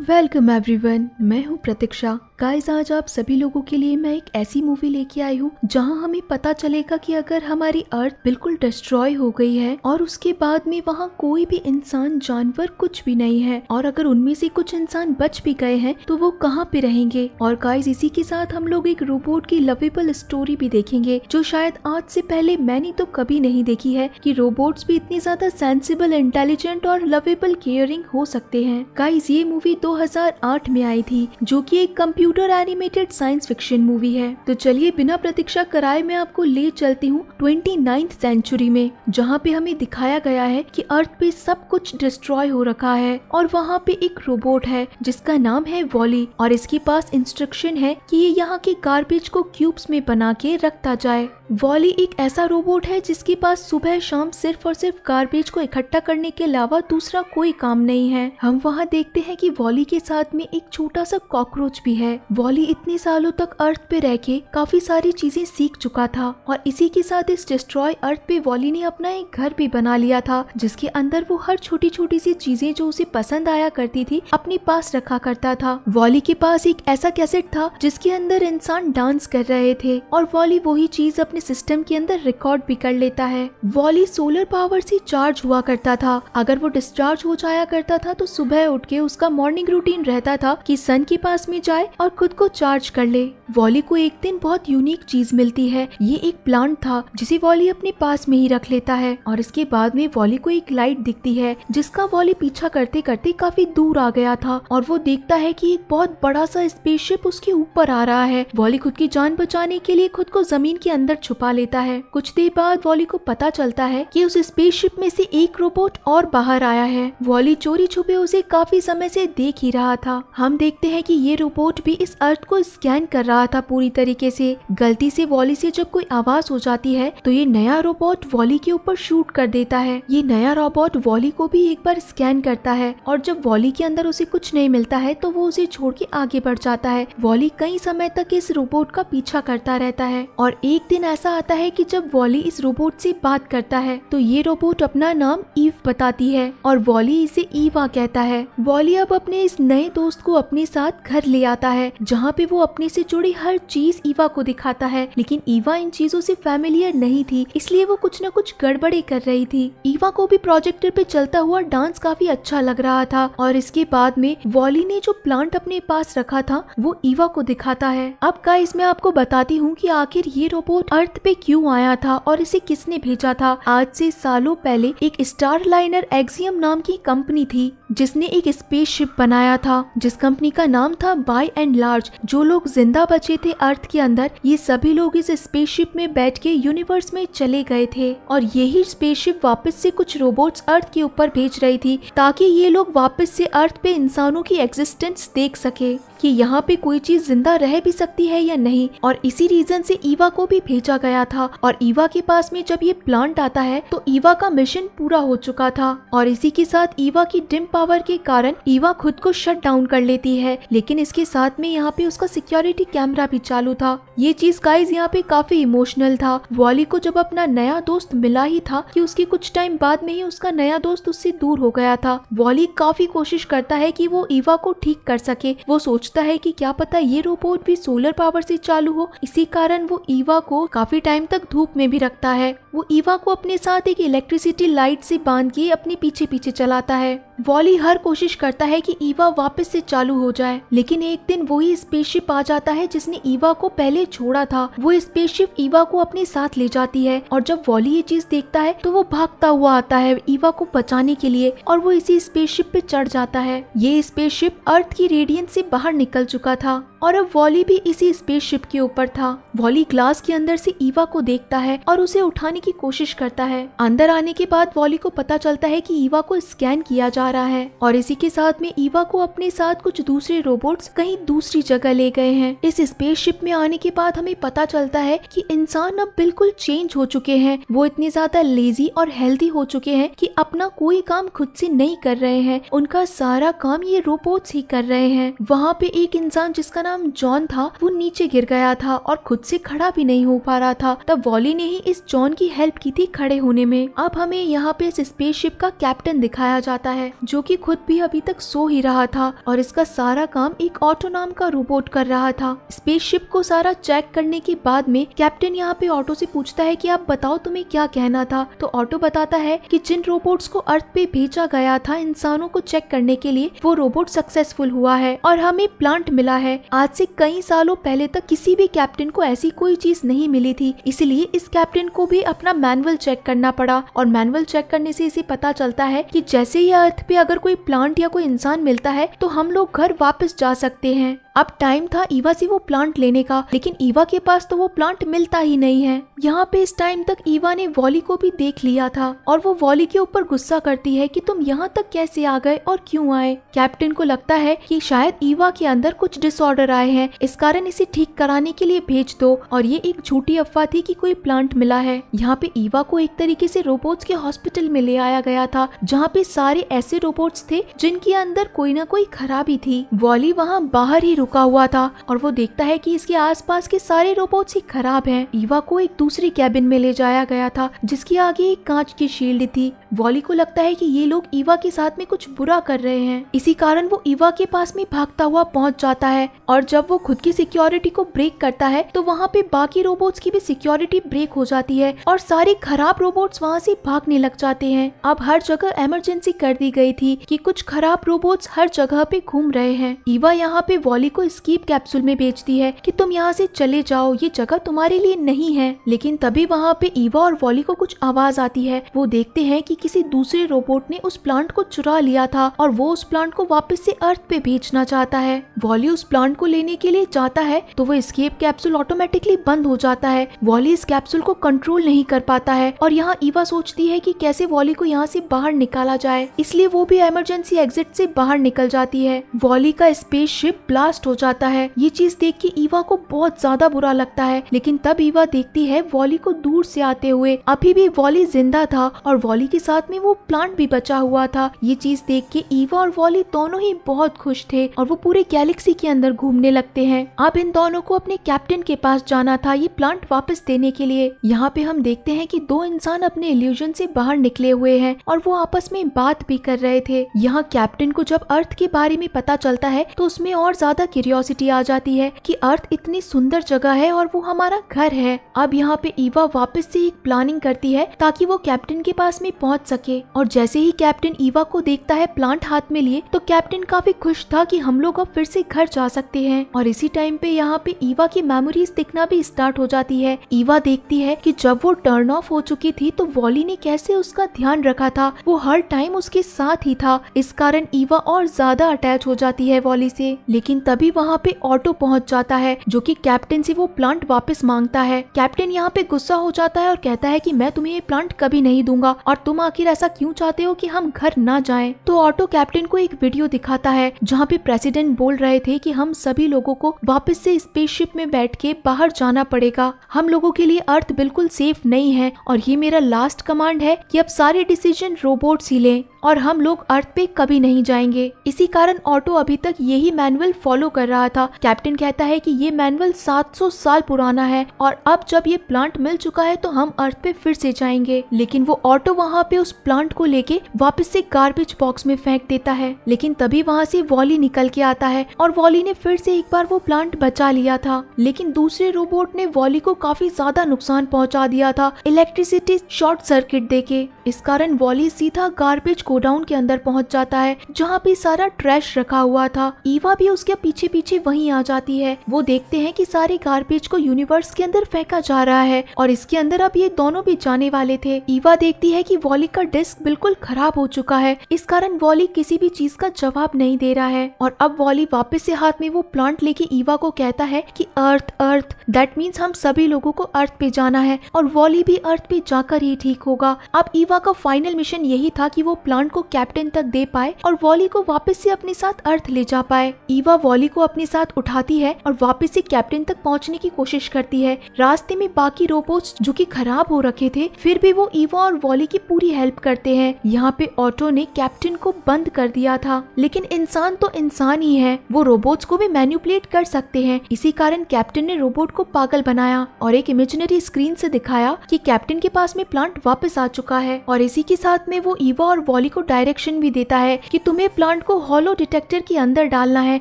Welcome everyone मैं हूँ प्रतीक्षा। Guys आज आप सभी लोगों के लिए मैं एक ऐसी मूवी लेके आई हूँ, जहाँ हमें पता चलेगा कि अगर हमारी अर्थ बिल्कुल डिस्ट्रॉय हो गई है, और उसके बाद में वहाँ कोई भी इंसान, जानवर कुछ भी नहीं है, और अगर उनमें से कुछ इंसान बच भी गए हैं तो वो कहाँ पे रहेंगे? और गाइस इसी के साथ हम लोग एक रोबोट की लवेबल स्टोरी भी देखेंगे, जो शायद आज से पहले मैंने तो कभी नहीं देखी है, की रोबोट्स भी इतनी ज़्यादा सेंसिबल इंटेलिजेंट और लवेबल केयरिंग हो सकते हैं। गाइस ये मूवी 2008 में आई थी, जो कि एक computer animated science fiction movie है। तो चलिए, बिना प्रतीक्षा कराए मैं आपको ले चलती हूँ ट्वेंटी सेंचुरी में, जहाँ पे हमें दिखाया गया है कि अर्थ पे सब कुछ डिस्ट्रॉय हो रखा है, और वहाँ पे एक रोबोट है, जिसका नाम है वॉली और इसके पास इंस्ट्रक्शन है कि ये यहाँ के गार्बेज को क्यूब्स में बना के रखता जाए। वॉली एक ऐसा रोबोट है जिसके पास सुबह शाम सिर्फ़ और सिर्फ़ गार्बेज को इकट्ठा करने के अलावा दूसरा कोई काम नहीं है। हम वहाँ देखते हैं कि वॉली के साथ में एक छोटा सा कॉकरोच भी है। वॉली इतने सालों तक अर्थ पे रह के काफ़ी सारी चीज़ें सीख चुका था और इसी के साथ इस डिस्ट्रॉय अर्थ पे वॉली ने अपना एक घर भी बना लिया था, जिसके अंदर वो हर छोटी छोटी सी चीज़ें जो उसे पसंद आया करती थी, अपने पास रखा करता था। वॉली के पास एक ऐसा कैसेट था जिसके अंदर इंसान डांस कर रहे थे और वॉली वही चीज़ अपने सिस्टम के अंदर रिकॉर्ड भी कर लेता है। वॉली सोलर पावर से चार्ज हुआ करता था। अगर वो डिस्चार्ज हो जाया करता था तो सुबह उठ के उसका मॉर्निंग रूटीन रहता था कि सन के पास में जाए और खुद को चार्ज कर ले। वॉली को एक दिन बहुत यूनिक चीज़ मिलती है। ये एक प्लांट था, जिसे वॉली अपने पास में ही रख लेता है। और इसके बाद में वॉली को एक लाइट दिखती है, जिसका वॉली पीछा करते करते काफ़ी दूर आ गया था। और वो देखता है की एक बहुत बड़ा सा स्पेसशिप उसके ऊपर आ रहा है। वॉली खुद की जान बचाने के लिए खुद को ज़मीन के अंदर छुपा लेता है। कुछ देर बाद वॉली को पता चलता है कि उस स्पेसशिप में से एक रोबोट और बाहर आया है। वॉली चोरी छुपे उसे काफ़ी समय से देख ही रहा था। हम देखते हैं कि ये रोबोट भी इस अर्थ को स्कैन कर रहा था पूरी तरीके से। गलती से वॉली से जब कोई आवाज़ हो जाती है तो ये नया रोबोट वॉली के ऊपर शूट कर देता है। ये नया रोबोट वॉली को भी एक बार स्कैन करता है और जब वॉली के अंदर उसे कुछ नहीं मिलता है तो वो उसे छोड़ के आगे बढ़ जाता है। वॉली कई समय तक इस रोबोट का पीछा करता रहता है और एक दिन ऐसा आता है कि जब वॉली इस रोबोट से बात करता है तो ये रोबोट अपना नाम ईव बताती है और वॉली इसे ईवा कहता है। वॉली अब अपने इस नए दोस्त को अपने साथ घर ले आता है, जहाँ पे वो अपने से जुड़ी हर चीज़ ईवा को दिखाता है। लेकिन ईवा इन चीज़ों से फैमिलियर नहीं थी, इसलिए वो कुछ न कुछ गड़बड़े कर रही थी। ईवा को भी प्रोजेक्टर पे चलता हुआ डांस काफ़ी अच्छा लग रहा था और इसके बाद में वॉली ने जो प्लांट अपने पास रखा था, वो ईवा को दिखाता है। अब का इसमें आपको बताती हूँ की आखिर ये रोबोट अर्थ पे क्यों आया था और इसे किसने भेजा था? आज से सालों पहले एक स्टार लाइनर एक्सियम नाम की कंपनी थी, जिसने एक स्पेसशिप बनाया था, जिस कंपनी का नाम था बाय एंड लार्ज जो लोग ज़िंदा बचे थे अर्थ के अंदर, ये सभी लोग इस स्पेसशिप में बैठ के यूनिवर्स में चले गए थे और यही स्पेसशिप वापस से कुछ रोबोट्स अर्थ के ऊपर भेज रही थी, ताकि ये लोग वापस से अर्थ पे इंसानों की एग्जिस्टेंस देख सके। कि यहाँ पे कोई चीज़ ज़िंदा रह भी सकती है या नहीं। और इसी रीजन से ईवा को भी भेजा गया था। और ईवा के पास में जब ये प्लांट आता है तो ईवा का मिशन पूरा हो चुका था। और इसी के साथ ईवा की डिम पावर के कारण ईवा खुद को शट डाउन कर लेती है। लेकिन इसके साथ में यहाँ पे उसका सिक्योरिटी कैमरा भी चालू था। ये चीज़ गाइज़ यहाँ पे काफ़ी इमोशनल था। वॉली को जब अपना नया दोस्त मिला ही था कि उसके कुछ टाइम बाद में ही उसका नया दोस्त उससे दूर हो गया था। वॉली काफ़ी कोशिश करता है कि वो ईवा को ठीक कर सके। वो सोच सोचता है कि क्या पता ये रोबोट भी सोलर पावर से चालू हो। इसी कारण वो ईवा को काफ़ी टाइम तक धूप में भी रखता है। वो ईवा को अपने साथ एक इलेक्ट्रिसिटी लाइट से बाँध के अपने पीछे पीछे चलाता है। वॉली हर कोशिश करता है कि ईवा वापस से चालू हो जाए, लेकिन एक दिन वही स्पेसशिप आ जाता है जिसने ईवा को पहले छोड़ा था। वो स्पेसशिप ईवा को अपने साथ ले जाती है और जब वॉली ये चीज़ देखता है तो वो भागता हुआ आता है ईवा को बचाने के लिए और वो इसी स्पेसशिप पे चढ़ जाता है। ये स्पेसशिप अर्थ की रेडियंस से बाहर निकल चुका था और अब वॉली भी इसी स्पेसशिप के ऊपर था। वॉली ग्लास के अंदर से ईवा को देखता है और उसे उठाने की कोशिश करता है। अंदर आने के बाद वॉली को पता चलता है कि ईवा को स्कैन किया जा रहा है और इसी के साथ में ईवा को अपने साथ कुछ दूसरे रोबोट्स कहीं दूसरी जगह ले गए हैं। इस स्पेसशिप में आने के बाद हमें पता चलता है कि इंसान अब बिल्कुल चेंज हो चुके हैं। वो इतने ज़्यादा लेजी और हेल्थी हो चुके हैं कि अपना कोई काम खुद से नहीं कर रहे हैं। उनका सारा काम ये रोबोट्स ही कर रहे हैं। वहाँ पे एक इंसान जिसका नाम जॉन था, वो नीचे गिर गया था और खुद से खड़ा भी नहीं हो पा रहा था। तब वॉली ने ही इस जॉन की हेल्प की थी खड़े होने में। अब हमें यहाँ पे इस स्पेसशिप का कैप्टन दिखाया जाता है, जो कि खुद भी अभी तक सो ही रहा था और इसका सारा काम एक ऑटो नाम का रोबोट कर रहा था। स्पेसशिप को सारा चेक करने के बाद में कैप्टन यहाँ पे ऑटो से पूछता है कि आप बताओ तुम्हें क्या कहना था? तो ऑटो बताता है कि जिन रोबोट्स को अर्थ पे भेजा गया था, इंसानों को चेक करने के लिए वो रोबोट सक्सेसफुल हुआ है और हमें प्लांट मिला है। आज से कई सालों पहले तक किसी भी कैप्टन को ऐसी कोई चीज़ नहीं मिली थी, इसलिए इस कैप्टन को भी अपना मैनुअल चेक करना पड़ा और मैनुअल चेक करने से इसे पता चलता है कि जैसे ही अर्थ पे अगर कोई प्लांट या कोई इंसान मिलता है तो हम लोग घर वापस जा सकते हैं। अब टाइम था ईवा से वो प्लांट लेने का, लेकिन ईवा के पास तो वो प्लांट मिलता ही नहीं है। यहाँ पे इस टाइम तक ईवा ने वॉली को भी देख लिया था, और वो वॉली के ऊपर गुस्सा करती है कि तुम यहाँ तक कैसे आ गए और क्यों आए। कैप्टन को लगता है कि शायद ईवा के अंदर कुछ डिसऑर्डर आए हैं, इस कारण इसे ठीक कराने के लिए भेज दो। और ये एक झूठी अफवाह थी कि कोई प्लांट मिला है। यहाँ पे ईवा को एक तरीके से रोबोट्स के हॉस्पिटल में ले आया गया था, जहाँ पे सारे ऐसे रोबोट्स थे जिनके अंदर कोई ना कोई खराबी थी। वॉली वहाँ बाहर ही रुका हुआ था और वो देखता है कि इसके आसपास के सारे रोबोट्स ही खराब हैं। ईवा को एक दूसरे कैबिन में ले जाया गया था, जिसके आगे एक कांच की शील्ड थी वॉली को लगता है कि ये लोग ईवा के साथ में कुछ बुरा कर रहे हैं। इसी कारण वो ईवा के पास में भागता हुआ पहुँच जाता है और जब वो खुद की सिक्योरिटी को ब्रेक करता है तो वहाँ पे बाकी रोबोट्स की भी सिक्योरिटी ब्रेक हो जाती है और सारे खराब रोबोट्स वहाँ से भागने लग जाते हैं। अब हर जगह इमरजेंसी कर दी गई थी कि कुछ खराब रोबोट्स हर जगह पे घूम रहे हैं। ईवा यहाँ पे वॉली को स्कीप कैप्सूल में बेचती है कि तुम यहाँ से चले जाओ, ये जगह तुम्हारे लिए नहीं है। लेकिन तभी वहाँ पे ईवा और वॉली को कुछ आवाज़ आती है। वो देखते हैं कि किसी दूसरे रोबोट ने उस प्लांट को चुरा लिया था और वो उस प्लांट को वापस से अर्थ पे भेजना चाहता है। वॉली उस प्लांट को लेने के लिए जाता है तो वो स्केप कैप्सूल ऑटोमेटिकली बंद हो जाता है। वॉली इस कैप्सूल को कंट्रोल नहीं कर पाता है और यहाँ ईवा सोचती है कि कैसे वॉली को यहाँ से बाहर निकाला जाए। इसलिए वो भी इमरजेंसी एग्जिट से बाहर निकल जाती है। वॉली का स्पेस ब्लास्ट हो जाता है। ये चीज़ देख के ईवा को बहुत ज़्यादा बुरा लगता है, लेकिन तब ईवा देखती है वॉली को दूर से आते हुए। अभी भी वॉली ज़िंदा था और वॉली के साथ में वो प्लांट भी बचा हुआ था। ये चीज़ देख के ईवा और वॉली दोनों ही बहुत खुश थे और वो पूरे गैलेक्सी के अंदर घूमने लगते हैं। अब इन दोनों को अपने कैप्टन के पास जाना था ये प्लांट वापस देने के लिए। यहाँ पे हम देखते हैं कि दो इंसान अपने इल्यूजन से बाहर निकले हुए हैं और वो आपस में बात भी कर रहे थे। यहाँ कैप्टन को जब अर्थ के बारे में पता चलता है तो उसमें और ज़्यादा क्यूरियोसिटी आ जाती है कि अर्थ इतनी सुंदर जगह है और वो हमारा घर है। अब यहाँ पे ईवा वापस से एक प्लानिंग करती है ताकि वो कैप्टन के पास में पहुँच सके। और जैसे ही कैप्टन ईवा को देखता है प्लांट हाथ में लिए तो कैप्टन काफ़ी खुश था कि हम लोग अब फिर से घर जा सकते हैं। और इसी टाइम पे यहाँ पे ईवा की मेमोरीज दिखना भी स्टार्ट हो जाती है। ईवा देखती है कि जब वो टर्न ऑफ़ हो चुकी थी तो वॉली ने कैसे उसका ध्यान रखा था। वो हर टाइम उसके साथ ही था। इस कारण ईवा और ज़्यादा अटैच हो जाती है वॉली से। लेकिन तभी वहाँ पे ऑटो पहुँच जाता है, जो की कैप्टन से वो प्लांट वापस माँगता है। कैप्टन यहाँ पे गुस्सा हो जाता है और कहता है की मैं तुम्हें ये प्लांट कभी नहीं दूँगा। और तुम आखिर ऐसा क्यों चाहते हो कि हम घर ना जाएँ? तो ऑटो कैप्टन को एक वीडियो दिखाता है, जहाँ पे प्रेसिडेंट बोल रहे थे कि हम सभी लोगों को वापस से स्पेसशिप में बैठ के बाहर जाना पड़ेगा। हम लोगों के लिए अर्थ बिल्कुल सेफ़ नहीं है और ये मेरा लास्ट कमांड है कि अब सारे डिसीज़न रोबोट ही लें। और हम लोग अर्थ पे कभी नहीं जाएँगे। इसी कारण ऑटो अभी तक यही मैनुअल फॉलो कर रहा था। कैप्टन कहता है कि ये मैनुअल 700 साल पुराना है और अब जब ये प्लांट मिल चुका है तो हम अर्थ पे फिर से जाएँगे। लेकिन वो ऑटो वहाँ पे उस प्लांट को लेके वापस से गार्बेज बॉक्स में फेंक देता है। लेकिन तभी वहाँ से वॉली निकल के आता है और वॉली ने फिर से एक बार वो प्लांट बचा लिया था। लेकिन दूसरे रोबोट ने वॉली को काफ़ी ज़्यादा नुकसान पहुँचा दिया था। इलेक्ट्रिसिटी शॉर्ट सर्किट देके। इस कारण वॉली सीधा गार्बेज गोडाउन के अंदर पहुँच जाता है, जहाँ पे सारा ट्रैश रखा हुआ था। ईवा भी उसके पीछे पीछे वहीं आ जाती है। वो देखते हैं कि सारे गार्बेज को यूनिवर्स के अंदर फेंका जा रहा है और इसके अंदर अब ये दोनों भी जाने वाले थे। ईवा देखती है कि वॉली का डिस्क बिल्कुल खराब हो चुका है। इस कारण वॉली किसी भी चीज़ का जवाब नहीं दे रहा है। और अब वॉली वापस से हाथ में वो प्लांट लेके ईवा को कहता है कि अर्थ अर्थ दैट मीन्स हम सभी लोगों को अर्थ पे जाना है और वॉली भी अर्थ पे जाकर ही ठीक होगा। अब ईवा का फाइनल मिशन यही था कि वो प्लांट प्लांट को कैप्टन तक दे पाए और वॉली को वापस से अपने साथ अर्थ ले जा पाए। ईवा वॉली को अपने साथ उठाती है और वापस से कैप्टन तक पहुँचने की कोशिश करती है। रास्ते में बाकी रोबोट्स जो कि खराब हो रखे थे, फिर भी वो ईवा और वॉली की पूरी हेल्प करते हैं। यहाँ पे ऑटो ने कैप्टन को बंद कर दिया था, लेकिन इंसान तो इंसान ही है। वो रोबोट्स को भी मैन्युपुलेट कर सकते हैं। इसी कारण कैप्टन ने रोबोट को पागल बनाया और एक इमेजिनरी स्क्रीन से दिखाया कि कैप्टन के पास में प्लांट वापस आ चुका है और इसी के साथ में वो ईवा और वॉली को डायरेक्शन भी देता है कि तुम्हें प्लांट को हॉलो डिटेक्टर के अंदर डालना है।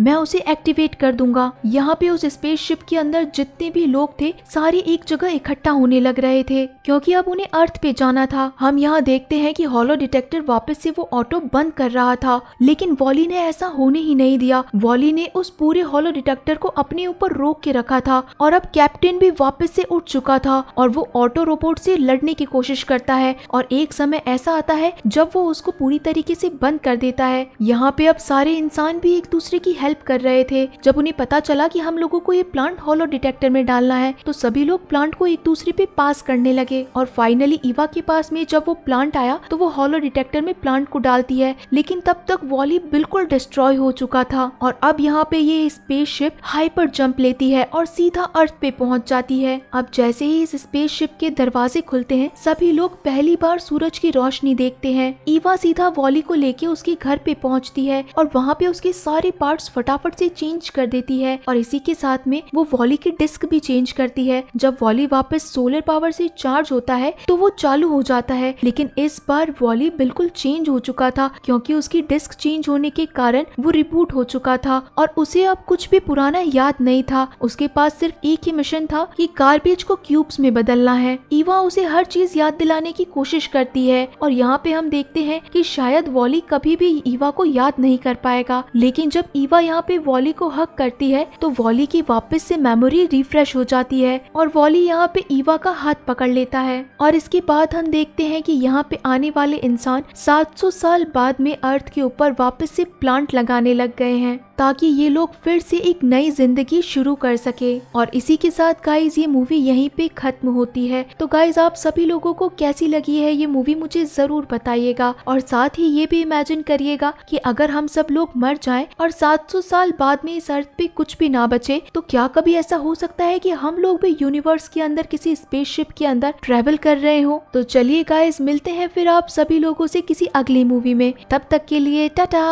मैं उसे एक्टिवेट कर दूँगा। यहाँ पे उस स्पेसशिप के अंदर जितने भी लोग थे, सारे एक जगह इकट्ठा होने लग रहे थे, क्योंकि अब उन्हें अर्थ पे जाना था। हम यहाँ देखते हैं कि हॉलो डिटेक्टर वापस से वो ऑटो बंद कर रहा था, लेकिन वॉली ने ऐसा होने ही नहीं दिया। वॉली ने उस पूरे हॉलो डिटेक्टर को अपने ऊपर रोक के रखा था, और अब कैप्टन भी वापस से उठ चुका था, और वो ऑटो रोबोट से लड़ने की कोशिश करता है, और एक समय ऐसा आता है जब वो उसको पूरी तरीके से बंद कर देता है। यहाँ पे अब सारे इंसान भी एक दूसरे की हेल्प कर रहे थे। जब उन्हें पता चला कि हम लोगों को ये प्लांट हॉलो डिटेक्टर में डालना है तो सभी लोग प्लांट को एक दूसरे पे पास करने लगे। और फाइनली इवा के पास में जब वो प्लांट आया तो वो हॉलो डिटेक्टर में प्लांट को डालती है। लेकिन तब तक वॉली बिल्कुल डिस्ट्रॉय हो चुका था और अब यहाँ पे ये स्पेसशिप हाइपर जंप लेती है और सीधा अर्थ पे पहुँच जाती है। अब जैसे ही इस स्पेसशिप के दरवाजे खुलते हैं, सभी लोग पहली बार सूरज की रोशनी देखते हैं। ईवा सीधा वॉली को लेके उसके घर पे पहुँचती है और वहाँ पे उसके सारे पार्ट्स फटाफट से चेंज कर देती है और इसी के साथ में वो वॉली की डिस्क भी चेंज करती है। जब वॉली वापस सोलर पावर से चार्ज होता है तो वो चालू हो जाता है। लेकिन इस बार वॉली बिल्कुल चेंज हो चुका था, क्योंकि उसकी डिस्क चेंज होने के कारण वो रिबूट हो चुका था और उसे अब कुछ भी पुराना याद नहीं था। उसके पास सिर्फ़ एक ही मिशन था कि गार्बेज को क्यूब्स में बदलना है। ईवा उसे हर चीज़ याद दिलाने की कोशिश करती है और यहाँ पे हम देखते हैं कि शायद वॉली कभी भी ईवा को याद नहीं कर पाएगा। लेकिन जब ईवा यहाँ पे वॉली को हक करती है तो वॉली की वापस से मेमोरी रिफ्रेश हो जाती है और वॉली यहाँ पे ईवा का हाथ पकड़ लेता है। और इसके बाद हम देखते हैं कि यहाँ पे आने वाले इंसान 700 साल बाद में अर्थ के ऊपर वापस से प्लांट लगाने लग गए हैं। ताकि ये लोग फिर से एक नई ज़िंदगी शुरू कर सके। और इसी के साथ गाइज़ ये मूवी यहीं पे खत्म होती है। तो गाइज़ आप सभी लोगों को कैसी लगी है ये मूवी मुझे ज़रूर बताइएगा। और साथ ही ये भी इमेजिन करिएगा कि अगर हम सब लोग मर जाएँ और 700 साल बाद में इस अर्थ पे कुछ भी ना बचे तो क्या कभी ऐसा हो सकता है कि हम लोग भी यूनिवर्स के अंदर, किसी स्पेसशिप के अंदर ट्रेवल कर रहे हो? तो चलिए गाइज़ मिलते हैं फिर आप सभी लोगों से किसी अगली मूवी में। तब तक के लिए टाटा